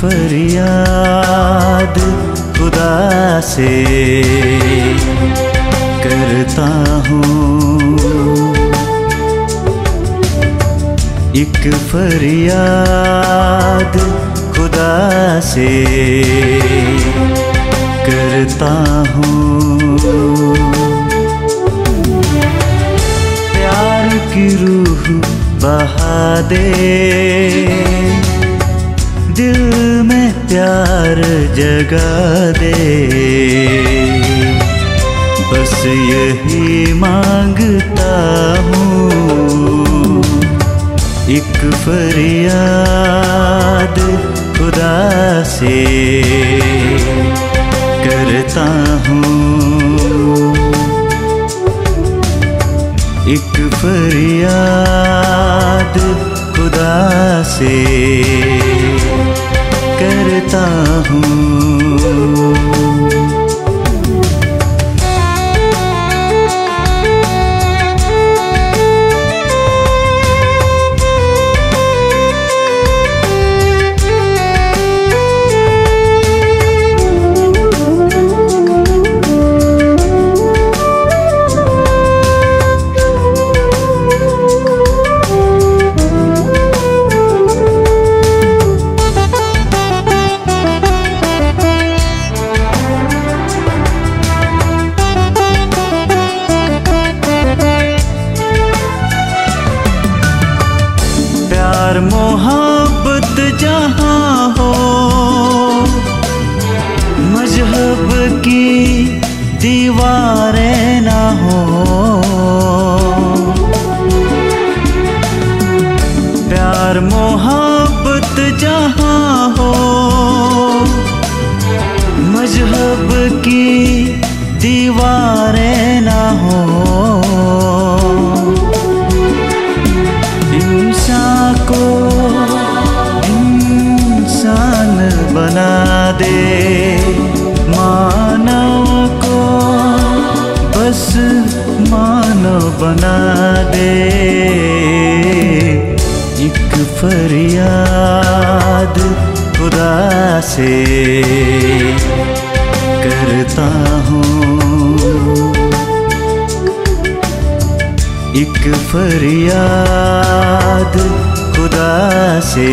फरियाद खुदा से करता हूँ। एक फरियाद खुदा से करता हूँ। प्यार की रूह बहा दे। दिल में प्यार जगा दे। बस यही माँगता हूँ। एक फरियाद खुदा से करता हूँ। एक फरियाद खुदा से हूँ मोहब्बत जहाँ हो, मज़हब की दीवारें ना हो। प्यार, मोहब्बत जहाँ हो, मज़हब की दीवारें ना हो। मानव बना दे। एक फरियाद खुदा से करता हूँ। एक फरियाद खुदा से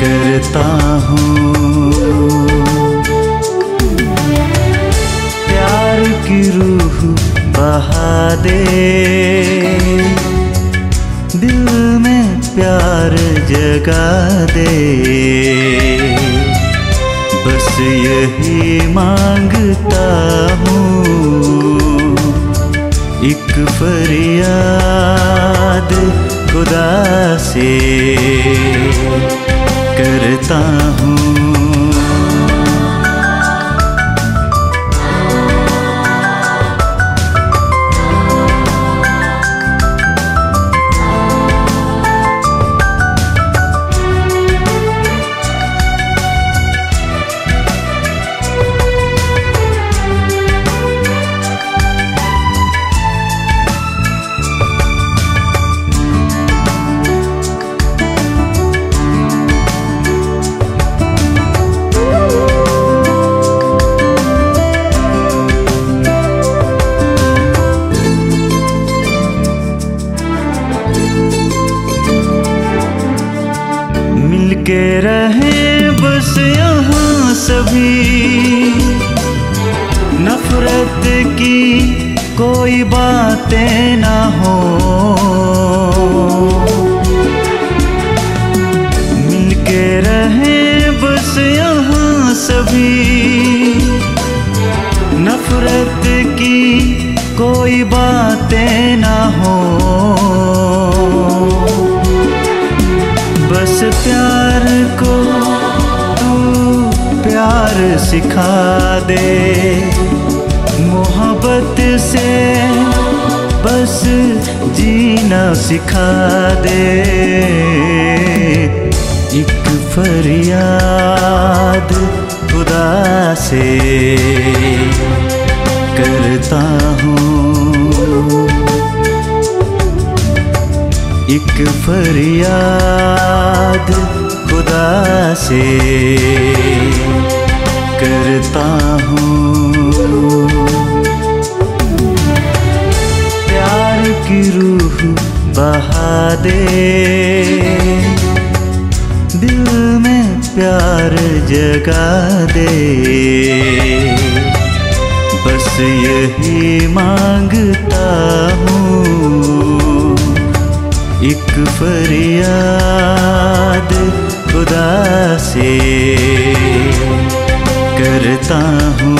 करता हूँ। की रूह बहा दे। दिल में प्यार जगा दे। बस यही माँगता हूँ। एक फरियाद खुदा से करता हूँ। मिलके रहे बस यहाँ सभी। नफरत की कोई बातें ना हो। मिलके रहे बस यहाँ सभी। नफरत की कोई बातें ना हो। बस प्यार को तू प्यार सिखा दे। मोहब्बत से बस जीना सिखा दे। एक फरियाद खुदा से करता हूँ। एक फरियाद खुदा से करता हूँ। प्यार की रूह बहा दे। दिल में प्यार जगा दे। बस यही माँगता हूँ। एक फरियाद खुदा से करता हूँ।